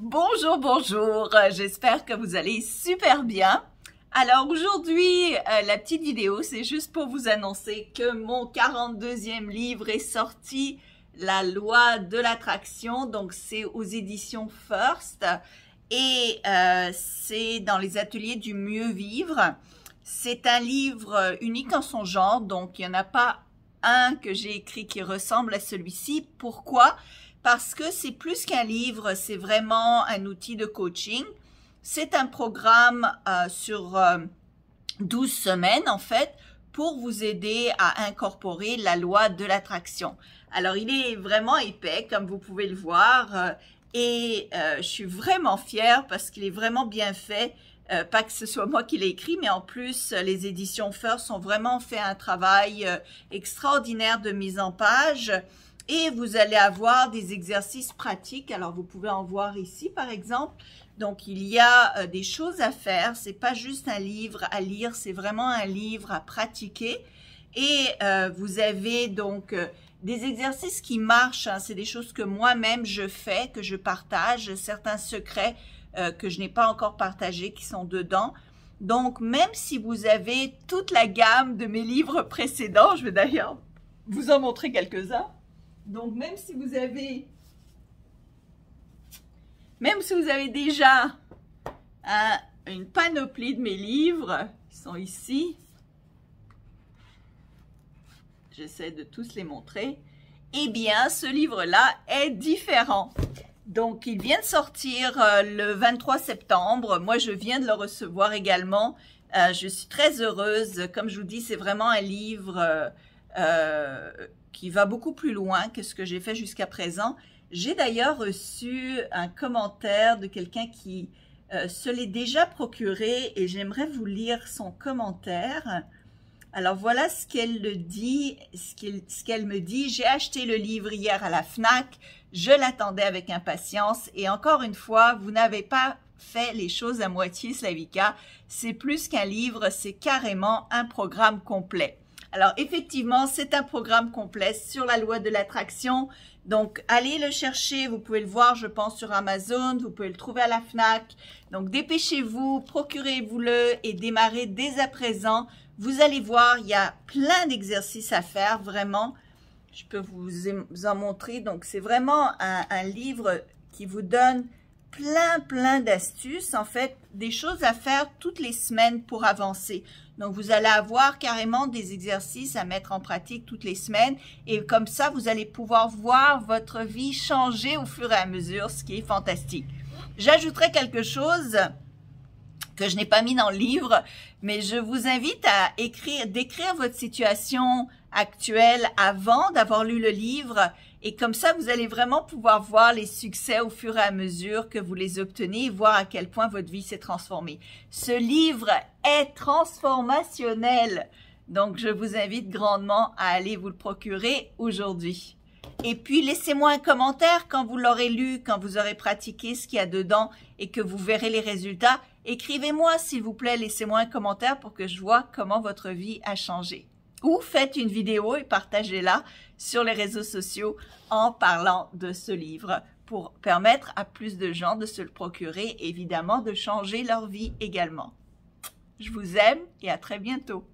Bonjour, bonjour, j'espère que vous allez super bien. Alors aujourd'hui, euh, la petite vidéo, c'est juste pour vous annoncer que mon 42e livre est sorti, La loi de l'attraction, donc c'est aux éditions First et euh, c'est dans les ateliers du mieux vivre. C'est un livre unique en son genre, donc il n'y en a pas un que j'ai écrit qui ressemble à celui-ci. Pourquoi? Parce que c'est plus qu'un livre, c'est vraiment un outil de coaching. C'est un programme euh, sur euh, 12 semaines, en fait, pour vous aider à incorporer la loi de l'attraction. Alors, il est vraiment épais, comme vous pouvez le voir, euh, et euh, je suis vraiment fière parce qu'il est vraiment bien fait. Pas que ce soit moi qui l'ai écrit, mais en plus, les éditions First ont vraiment fait un travail extraordinaire de mise en page. Et vous allez avoir des exercices pratiques. Alors, vous pouvez en voir ici, par exemple. Donc, il y a euh, des choses à faire. C'est pas juste un livre à lire, c'est vraiment un livre à pratiquer. Et euh, vous avez donc euh, des exercices qui marchent. Hein. C'est des choses que moi-même je fais, que je partage, certains secrets que je n'ai pas encore partagés qui sont dedans. Donc, même si vous avez toute la gamme de mes livres précédents, je vais d'ailleurs vous en montrer quelques-uns. Donc, même si vous avez, même si vous avez déjà un- une panoplie de mes livres, qui sont ici, j'essaie de tous les montrer, eh bien, ce livre-là est différent. Donc, il vient de sortir euh, le 23 septembre. Moi, je viens de le recevoir également. Euh, je suis très heureuse. Comme je vous dis, c'est vraiment un livre euh, euh, qui va beaucoup plus loin que ce que j'ai fait jusqu'à présent. J'ai d'ailleurs reçu un commentaire de quelqu'un qui euh, se l'est déjà procuré et j'aimerais vous lire son commentaire. Alors voilà ce qu'elle le dit, ce qu'elle, me dit. J'ai acheté le livre hier à la FNAC, je l'attendais avec impatience et encore une fois, vous n'avez pas fait les choses à moitié, Slavika. C'est plus qu'un livre, c'est carrément un programme complet. Alors effectivement, c'est un programme complet sur la loi de l'attraction. Donc allez le chercher, vous pouvez le voir, je pense, sur Amazon, vous pouvez le trouver à la FNAC. Donc dépêchez-vous, procurez-vous-le et démarrez dès à présent. Vous allez voir, il y a plein d'exercices à faire, vraiment. Je peux vous en montrer. Donc, c'est vraiment un, un livre qui vous donne plein, plein d'astuces, en fait, des choses à faire toutes les semaines pour avancer. Donc, vous allez avoir carrément des exercices à mettre en pratique toutes les semaines et comme ça, vous allez pouvoir voir votre vie changer au fur et à mesure, ce qui est fantastique. J'ajouterai quelque chose que je n'ai pas mis dans le livre, mais je vous invite à écrire, décrire votre situation actuelle avant d'avoir lu le livre et comme ça, vous allez vraiment pouvoir voir les succès au fur et à mesure que vous les obtenez et voir à quel point votre vie s'est transformée. Ce livre est transformationnel. Donc, je vous invite grandement à aller vous le procurer aujourd'hui. Et puis, laissez-moi un commentaire quand vous l'aurez lu, quand vous aurez pratiqué ce qu'il y a dedans et que vous verrez les résultats. Écrivez-moi, s'il vous plaît, laissez-moi un commentaire pour que je vois comment votre vie a changé. Ou faites une vidéo et partagez-la sur les réseaux sociaux en parlant de ce livre pour permettre à plus de gens de se le procurer, évidemment, de changer leur vie également. Je vous aime et à très bientôt.